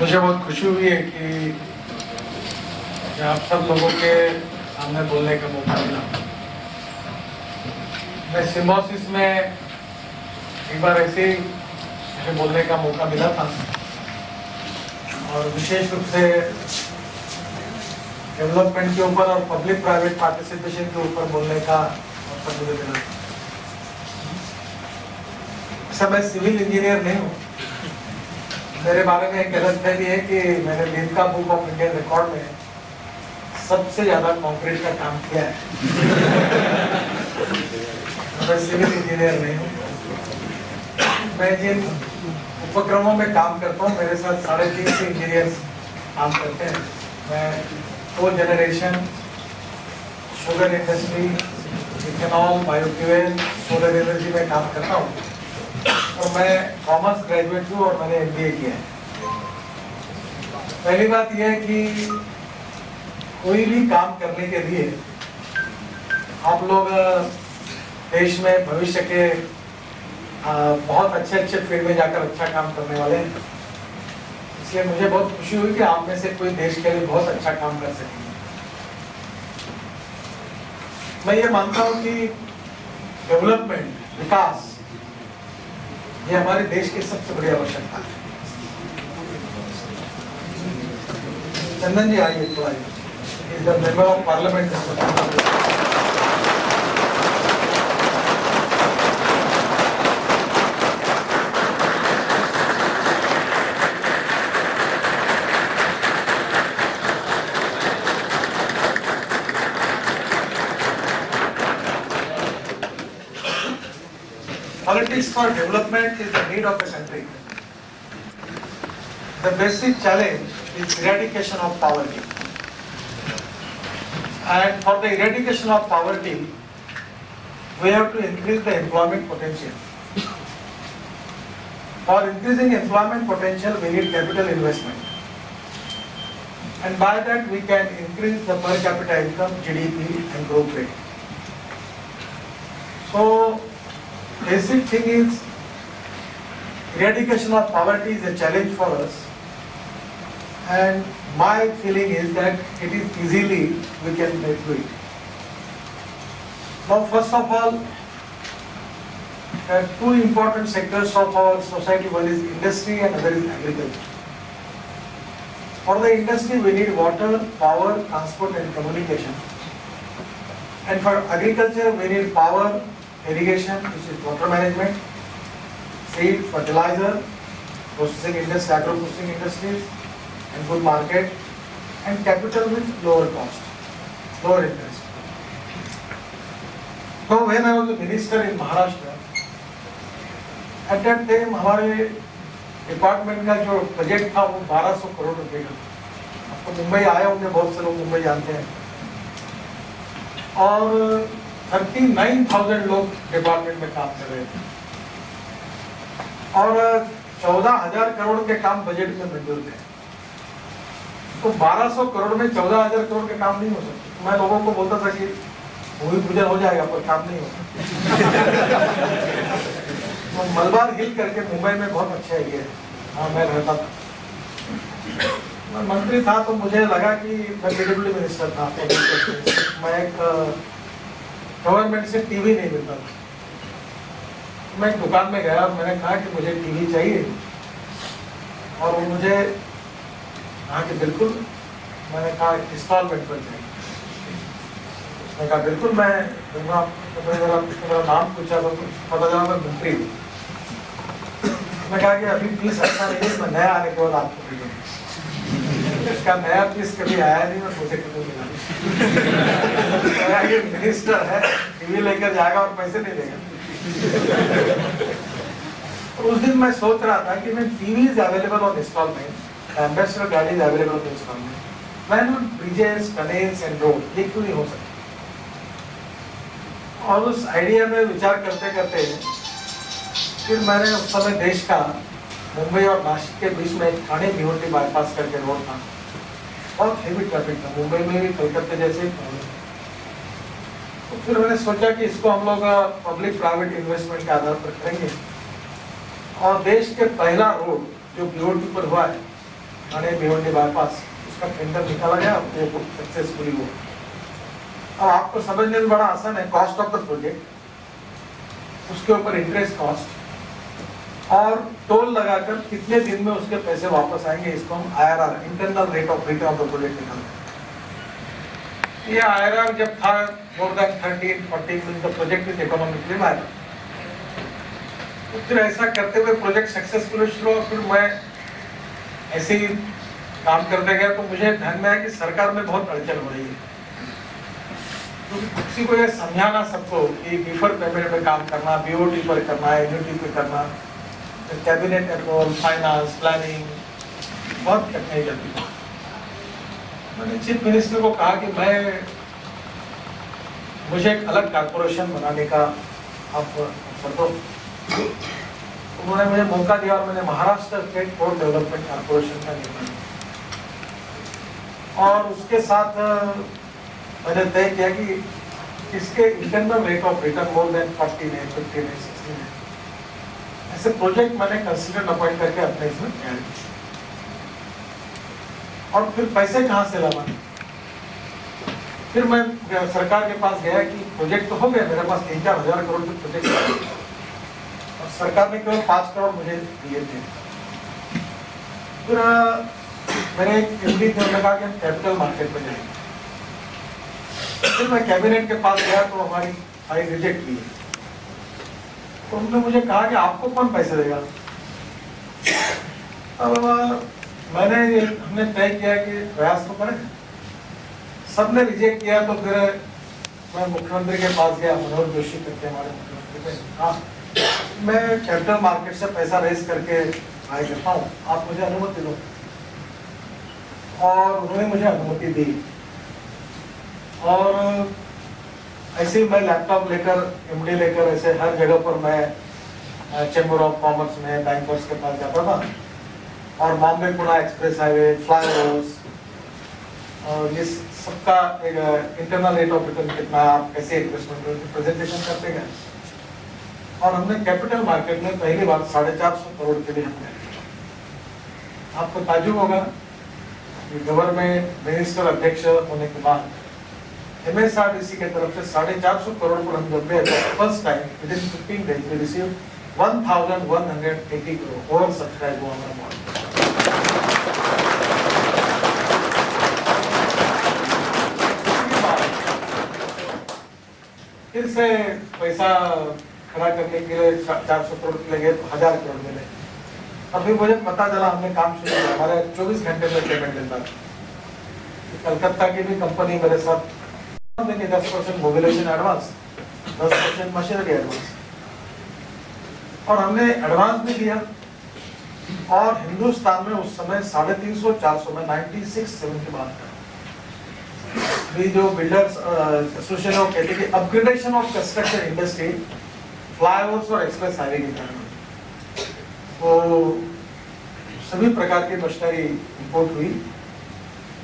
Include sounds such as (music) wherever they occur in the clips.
मुझे बहुत खुशी हुई है कि आप सब लोगों के सामने बोलने का मौका मिला। मैं सिम्बोसिस में एक बार ऐसे मुझे बोलने का मौका मिला था। और विशेष रूप से डेवलपमेंट के ऊपर और पब्लिक प्राइवेट पार्टिसिपेशन के ऊपर बोलने का अवसर मुझे मिला। अच्छा मैं सिविल इंजीनियर नहीं हूँ। मेरे बारे में एक गलत फहमी है कि मैंने Limca book of Indian record में सबसे ज़्यादा कंक्रीट का काम किया है। मैं सिविल इंजीनियर नहीं हूँ। मैं जिन उपक्रमों में काम करता हूँ, मेरे साथ साढ़े तीन सौ इंजीनियर्स काम करते हैं। मैं cogeneration sugar industry ethanol biofuel solar energy में काम करता हूँ। और मैं कॉमर्स ग्रेजुएट हूँ और मैंने एमबीए किया है। पहली बात यह है कि कोई भी काम करने के लिए आप लोग देश में, भविष्य के बहुत अच्छे अच्छे फ़ील्ड में जाकर अच्छा काम करने वाले हैं। इसलिए मुझे बहुत खुशी हुई कि आप में से कोई देश के लिए बहुत अच्छा काम कर सकेंगे मैं ये मानता हूँ कि डेवलपमेंट विकास ये हमारे देश की सबसे बड़ी आवश्यकता है। चंदन जी, आइए, थोड़ा is member of parliament For development is the need of a country. The basic challenge is eradication of poverty. And for the eradication of poverty, we have to increase the employment potential. For increasing employment potential, we need capital investment. And by that, we can increase the per capita income, GDP, and growth rate. So, basic thing is eradication of poverty is a challenge for us and my feeling is that it is easily we can do it. Now first of all, uh, two important sectors of our society, one is industry and other is agriculture. For the industry we need water, power, transport and communication. And for agriculture we need power, irrigation, which is water management, seed, fertilizer, processing industry, agro processing industries, and good market, and capital with lower cost, lower interest. So when I was a minister in Maharashtra, at that time हमारे department का जो budget था वो 1200 करोड़ रुपए का आपको मुंबई आए होंगे बहुत से लोग मुंबई जानते हैं और थर्टी नाइन थाउज़ेंड लोग डिपार्टमेंट में काम कर रहे थे और चौदह हज़ार करोड़ के काम बजट में मंजूर थे तो बारह सौ करोड़ में चौदह हज़ार करोड़ के काम नहीं हो सकते। मैं लोगों को बोलता था कि भूमि पूजन हो जाएगा, पर काम नहीं होगा (laughs) तो मलबार हिल करके मुंबई में बहुत अच्छा एरिया है। हाँ मैं रहता था। मैं मंत्री था तो मुझे लगा कि मैं पीडब्ल्यू मिनिस्टर था। मैं एक गवर्नमेंट से टीवी नहीं मिलता। था मैं दुकान में गया और मैंने कहा कि मुझे टीवी चाहिए। और वो मुझे कहा कि बिल्कुल। मैंने कहा इंस्टॉलमेंट पर चाहिए मैं कहा, बिल्कुल, मैं दूँगा तो मेरा मेरा नाम पूछा तो पता चला, मैं मंत्री हूँ। मैं कहा कि अभी पीस अच्छा नहीं है, मैं नया आने के बाद आपको दे इसका नया पीस कभी आया नहीं, और मुझे कभी मिला। ये मिनिस्टर है लेकर जाएगा और पैसे नहीं देगा। उस दिन मैं सोच रहा था कि मैं TV is available on installment Ambassador गाड़ी इज़ अवेलेबल ऑन इंस्टॉलमेंट मैं ब्रिजेस एंड रोड ये क्यों नहीं हो और उस आइडिया में विचार करते करते फिर मैंने उस समय देश का, मुंबई और नासिक के बीच में ठाणे भिवंडी बाईपास करके रोड था। बहुत हेवी ट्रैफ़िक था। मुंबई में भी कलकत्ते जैसे तो फिर मैंने सोचा कि इसको हम लोग पब्लिक प्राइवेट इन्वेस्टमेंट के आधार पर करेंगे। और देश के पहला रोड जो बीओटी पर हुआ है थाने भिवंडी बाईपास उसका टेंडर निकाला गया वो सक्सेसफुली हुआ। अब आपको समझने में बड़ा आसान है कॉस्ट ऑफ़ द प्रोजेक्ट उसके ऊपर इंटरेस्ट कॉस्ट और टोल लगाकर कितने दिन में उसके पैसे वापस आएँगे, इसको हम IRR internal rate of return of the project निकालते हैं ये आईआरआर जब था मोर देन 13 14 दिन the project is economically viable तो फिर ऐसा करते हुए प्रोजेक्ट सक्सेसफुल शुरू हुआ, फिर मैं ऐसे ही काम करते गया तो मुझे ध्यान में आया कि सरकार में बहुत अड़चन हो रही है। तो किसी को यह समझाना सबको कि बिफर पेमेंट में काम करना बीओटी पर करना एन्यूटी पे करना कैबिनेट अप्रूवल फाइनेंस प्लानिंग बहुत कठिनाई चलती है मैंने चीफ मिनिस्टर को कहा कि मैं, मुझे एक अलग कारपोरेशन बनाने का आप अवसर दो उन्होंने मुझे मौका दिया और मैंने Maharashtra state port development corporation का निर्माण। और उसके साथ मैंने तय किया कि इसके internal rate of return more than forty है फिफ्टी है सिक्सटी है ऐसे प्रोजेक्ट मैंने कंसिडर अपॉइंट करके अपने इसमें तैयार किया और फिर पैसे कहाँ से लाना फिर मैं सरकार के पास गया कि प्रोजेक्ट तो हो गया, मेरे पास तीन चार हज़ार करोड़ के प्रोजेक्ट और सरकार ने केवल पाँच करोड़ मुझे दिए थे। फिर मेरे एक एमडी थे, उन्होंने कहा कि हम कैपिटल मार्केट में जाएँगे। फिर मैं कैबिनेट के पास गया तो हमारी फ़ाइल रिजेक्ट की तो उन्होंने मुझे कहा कि आपको कौन पैसे देगा? अब मैंने ये हमने तय किया कि प्रयास तो करें। सबने रिजेक्ट किया तो फिर मैं मुख्यमंत्री के पास गया, मनोहर जोशी करके हमारे मुख्यमंत्री हाँ मैं कैपिटल मार्केट से पैसा रेस करके आए करता हूँ। आप मुझे अनुमति दो। और उन्होंने मुझे अनुमति दी। और ऐसे ही मैं लैपटॉप लेकर एमडी लेकर, ऐसे हर जगह पर मैं चेंबर ऑफ़ कॉमर्स में बैंकर्स के पास जाता था। और Bombay Pune express highway flyovers और ये सबका एक इंटरनल रेट ऑफ़ रिटर्न कितना आप कैसे इन्वेस्टमेंट प्रेजेंटेशन करते गए और हमने कैपिटल मार्केट में पहली बार साढ़े चार सौ करोड़ के लिए हमने आपको ताजुब होगा कि गवर्नमेंट मिनिस्टर अध्यक्ष होने के बाद एमएसआरडीसी के तरफ़ से साढ़े चार सौ करोड़ पर हम जब first time within fifteen days we receive one thousand one hundred eighty crore over subscribe हुआ हमारा मॉडल फिर से पैसा खड़ा करने के लिए चार सौ करोड़ लगे तो हज़ार करोड़ मिले। मुझे पता चला, हमने काम शुरू किया। हमारे चौबीस घंटे में पेमेंट देता। था कलकत्ता की भी कंपनी मेरे साथ दस परसेंट एडवांस दस परसेंट मशीनरी एडवांस और हमने एडवांस भी दिया और हिंदुस्तान में उस समय साढ़े तीन सौ, चार सौ में नाइनटी सिक्स सेवन की बात कर। जो बिल्डर्स एसोसिएशन ऑफ़ कहते कि upgradation of construction industry flyovers और एक्सप्रेस हाईवे के कारण। तो सभी प्रकार की मशीनरी इंपोर्ट हुई।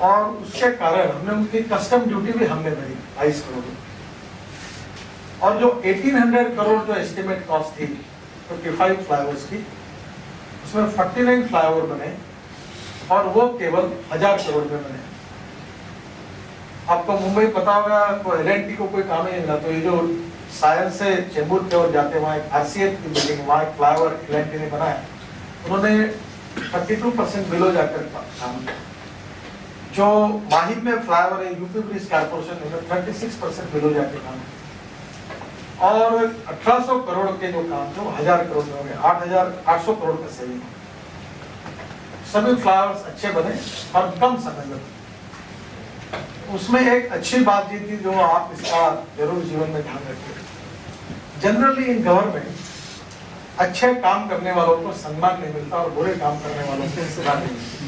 और उसके कारण हमने उनकी कस्टम ड्यूटी भी हमने भरी, बाईस करोड़। और जो 1800 करोड़ जो एस्टिमेट कॉस्ट थी 55 फ्लाईओवर्स की, उसमें 49 फ्लाईओवर बने और वो केवल हज़ार करोड़ में बने। आपको मुंबई पता होगा तो एल एन को कोई काम ही नहीं मिला। तो ये जो सायर से चेंबूर की ओर जाते वहाँ एक आरसीएफ की बिल्डिंग वहाँ एक फ्लाईओवर एल एन टी ने बनाया। उन्होंने 32 परसेंट बिलो जाकर काम किया। जो माहिम में फ्लाईओवर है यूपी ब्रिज कारपोरेशन में 36 परसेंट बिलो जाके काम किया। और 1800 करोड़ के जो काम थे हज़ार करोड़ में आठ हज़ार, आठ सौ करोड़ का सेविंग सभी फ्लावर्स अच्छे बने और कम समय में उसमें एक अच्छी बात ये थी जो आप इसका ज़रूर जीवन में ध्यान रखिए। जनरली इन गवर्नमेंट अच्छे काम करने वालों को सम्मान नहीं मिलता और बुरे काम करने वालों को सजा नहीं मिलती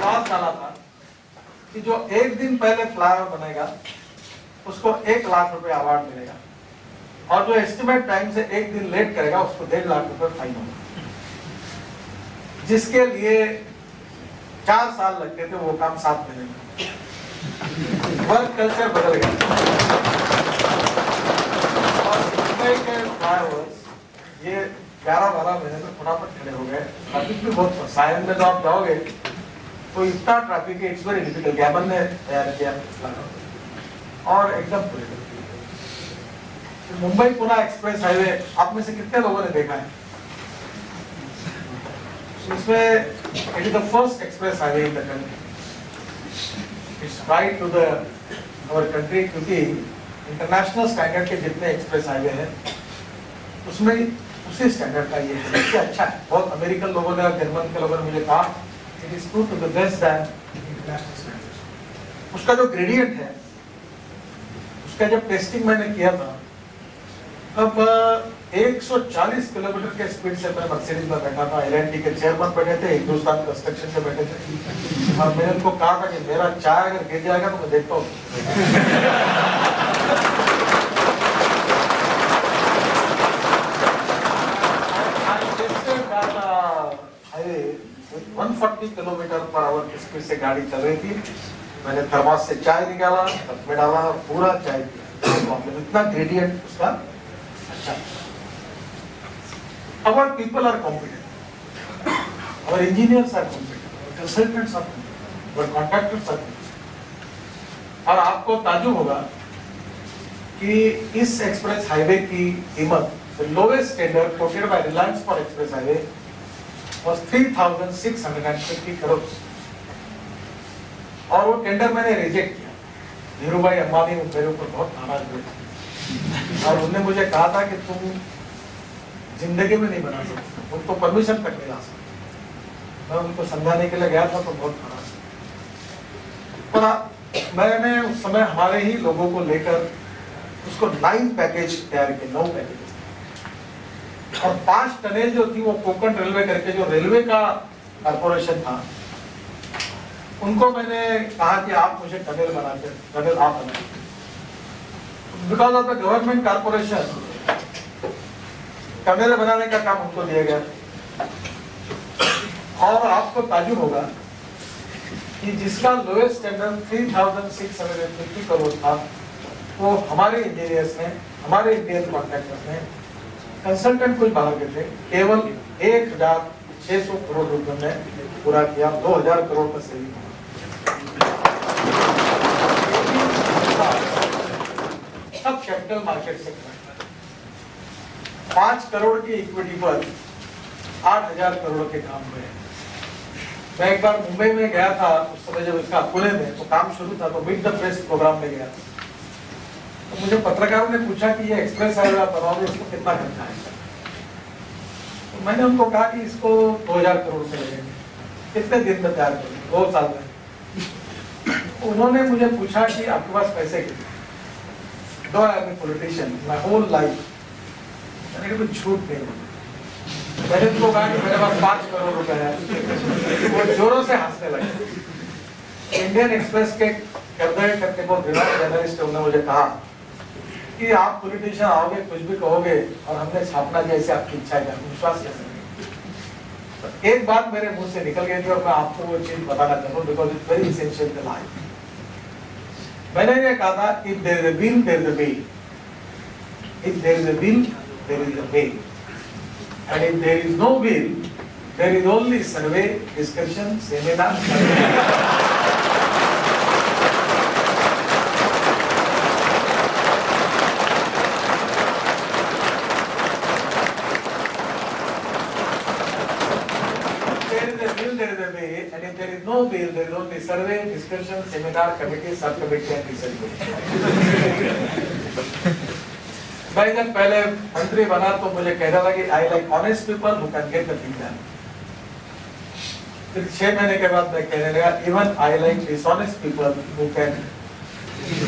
बात डाला था कि जो एक दिन पहले फ्लाईओवर बनेगा, उसको एक लाख रुपए अवार्ड मिलेगा। और जो एस्टिमेट टाइम से एक दिन लेट करेगा, उसको डेढ़ लाख रुपए फाइन होगा। जिसके लिए चार साल लगते थे, वो काम सात महीने में। वर्क कल्चर बदल गया। और मुंबई के फ्लाईओवर्स ये ग्यारह बारह महीने में फटाफट खड़े हो गए। ट्रैफ़िक भी बहुत सायन में तो आप जाओगे तो इतना ट्रैफ़िक है इट्स वेरी डिफ़िकल्ट गैबन ने तैयार किया और एकदम मुंबई पुणे एक्सप्रेस हाईवे आप में से कितने लोगों ने देखा है? इसमें it is the first express highway in the country it's right to the our country क्योंकि इंटरनेशनल स्टैंडर्ड के जितने एक्सप्रेस हाईवे हैं, उसमें उसी स्टैंडर्ड का ये है। अच्छा है। बहुत अमेरिकन लोगों ने और जर्मन के लोगों ने मुझे कहा it is too too the best than international standards उसका जो ग्रेडियंट है उसका जब टेस्टिंग मैंने किया था अब 140 किलोमीटर के स्पीड से मैं मर्सिडीज में बैठा था एल के चेयरमैन बैठे थे हिंदुस्तान कंस्ट्रक्शन से बैठे थे। और मैंने उनको कहा था कि मेरा चाय अगर गिर जाएगा तो मैं देखता हूँ। (laughs) I, 140 किलोमीटर पर आवर की स्पीड से गाड़ी चल रही थी। मैंने थर्मास से चाय निकाला कप में डाला और पूरा चाय पिया। तो इतना ग्रेडियंट उसका अच्छा our people are competent. Our engineers are competent. Our consultants are और आपको ताजुब होगा कि इस एक्सप्रेस हाईवे की कीमत lowest standard quoted by Reliance for express highway was 3650 crore और वो टेंडर मैंने रिजेक्ट किया। धीरू भाई अंबानी मेरे ऊपर बहुत नाराज़ हुए। और उन्होंने मुझे कहा था कि तुम ज़िंदगी में नहीं बना सकते। उनको परमिशन तक नहीं ला सकते मैं उनको समझाने के लिए गया था तो बहुत नाराज़ पर मैंने उस समय हमारे ही लोगों को लेकर उसको नाइन पैकेज तैयार किए, नौ पैकेज और पाँच टनेल जो थी वो कोकण रेलवे करके, जो रेलवे का कारपोरेशन था, उनको मैंने कहा कि आप मुझे टनेल बनाते, टनेल आप बनाए because of the government corporation tunnel बनाने का काम उनको दिया गया। और आपको ताजुब होगा कि जिसका लोएस्ट टेंडर 3650 करोड़ था, वो हमारे इंजीनियर्स ने, हमारे इंडियन कॉन्ट्रैक्टर्स ने कंसल्टेंट कुछ बाहर के थे। केवल एक हज़ार छह सौ करोड़ रुपए में पूरा किया। दो हज़ार करोड़ का सेविंग सब कैपिटल मार्केट से पाँच करोड़ की इक्विटी पर आठ हज़ार करोड़ के काम हुए मैं एक बार मुंबई में गया था, उस समय जब इसका पुणे में तो काम शुरू था तो मीट द प्रेस प्रोग्राम में गया तो मुझे पत्रकारों ने पूछा कि ये एक्सप्रेस हाईवे आप बनाओगे इसको कितना खर्चा है। तो मैंने उनको कहा कि इसको दो हज़ार करोड़ रुपए लगेंगे कितने दिन में तैयार करोगे? दो साल में। उन्होंने मुझे पूछा कि आपके पास पैसे कितने दो I politician my whole life मैंने कहा, कुछ छूट नहीं। मैंने उनको कहा कि मेरे पास पाँच करोड़ रुपए है। वो जोरों से हंसने लगे। इंडियन एक्सप्रेस के कर्दय करके रिनाउंड जर्नलिस्ट उन्होंने मुझे कहा। कि आप पॉलिटिशियन आओगे, कुछ भी कहोगे, और हमने छापना जैसे आपकी इच्छा है विश्वास कैसे तो एक बात मेरे मुँह से निकल गई थी और मैं आपको वो चीज़ बताना चाहता हूँ because it's very essential life मैंने ये कहा था if there is will there is way if there is a will there is a way and if there is no will there is only survey discussion seminar there is a will, there is a way, and if there will, there is only survey, discussion, seminar, committee, subcommittee, and research. मैं जब पहले मंत्री बना तो मुझे कहना था कि I like honest people who can get the thing done फिर छह महीने के बाद मैं कहने लगा even I like dishonest people who can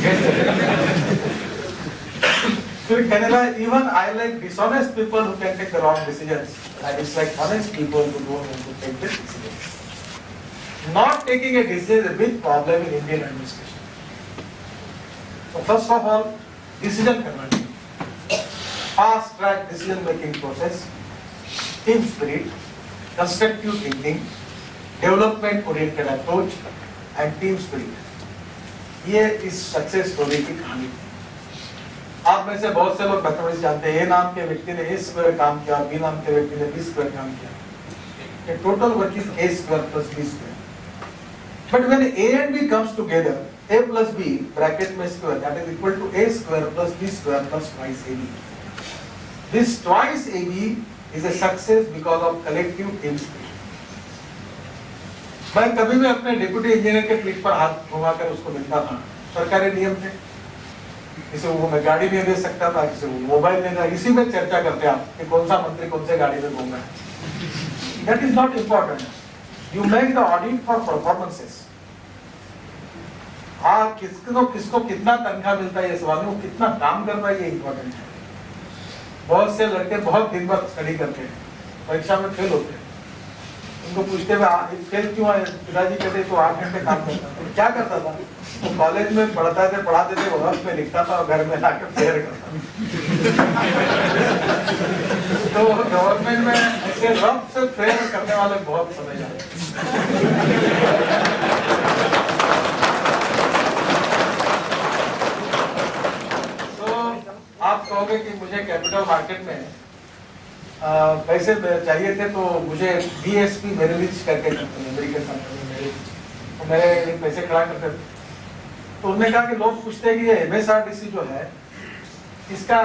get फिर कहने लगा even I like dishonest people who can take the wrong decisions I dislike honest people who don't want to take this decision. Not taking a decision is a big problem in Indian administration. So first of all, decision करना Fast track decision making process, team spirit, constructive thinking, development oriented approach and team spirit. ये इस success story की कहानी आप में से बहुत से लोग मैथमेटिक्स जानते हैं ए नाम के व्यक्ति ने ए स्क्वायर काम किया बी नाम के व्यक्ति ने बी स्क्वायर काम किया total work is A square plus B square but when A and B comes together a plus b, bracket में square, that is equal to a square plus b square plus twice ab this twice ab is a success because of collective spirit मैं कभी भी अपने deputy engineer के पीठ पर हाथ घुमाकर उसको मिलता था। सरकारी नियम थे। किसी को मैं गाड़ी नहीं दे सकता था किसी को मोबाइल नहीं था। इसी में चर्चा करते आप कि कौन सा मंत्री कौन से गाड़ी में घूम रहा है। That is not important you make the audit for performances हाँ किसको किसको कितना तनख्वाह मिलता है, ये सवाल वो कितना काम करता है, ये इम्पोर्टेंट है। बहुत से लड़के बहुत दिन भर स्टडी करते हैं, परीक्षा में फेल होते हैं। उनको पूछते हुए फेल क्यों आए पिताजी कहते तो आठ घंटे काम करता तो क्या करता था? तो कॉलेज में पढ़ता थे, पढ़ाते थे वो रफ में लिखता था, और घर में लाकर फेयर करता (laughs) तो गवर्नमेंट में ऐसे रफ से फेयर करने वाले बहुत समझ आते तो आप कहोगे कि मुझे कैपिटल मार्केट में पैसे चाहिए थे तो मुझे बीएसपी मेरिलिज करके कंपनी अमेरिकन कंपनी मेरे तो मेरे लिए पैसे खड़ा करते थे। तो उन्होंने कहा कि लोग पूछते हैं कि ये एमएसआरटीसी जो है, इसका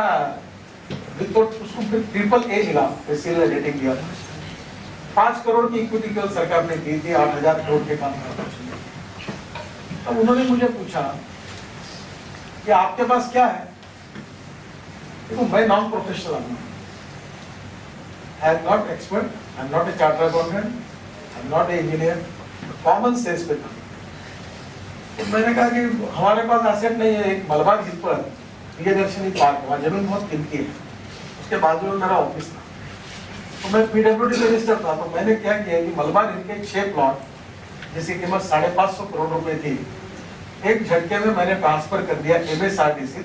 रिपोर्ट उसको ट्रिपल ए मिला रेटिंग दिया। पाँच करोड़ की इक्विटी केवल सरकार ने दी थी आठ हज़ार करोड़ के काम चाहिए तब उन्होंने मुझे पूछा कि आपके पास क्या है? देखो तो मैं non professional I am not expert, I am not a chartered accountant, I am not a engineer, common sense पे था। तो मैंने कहा कि हमारे पास एसेट नहीं है एक मलबार हिल पर प्रियदर्शनी पार्क वहाँ ज़मीन बहुत कीमती है। उसके बाजू में मेरा ऑफ़िस था। तो मैं पीडब्ल्यूडी रजिस्टर था तो मैंने क्या किया कि मलबार हिल के छह प्लॉट जिसकी कीमत साढ़े पाँच सौ करोड़ रुपए थी, एक झटके में मैंने ट्रांसफ़र कर दिया am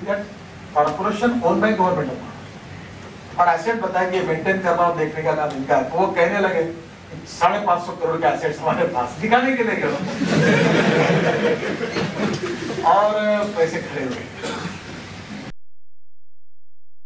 that corporation owned by government of और एसेट बताया कि मेंटेन करना और देखने का काम इनका है। तो वो कहने लगे साढ़े पाँच सौ करोड़ के एसेट्स हमारे पास, दिखाने के लिए और पैसे खड़े हुए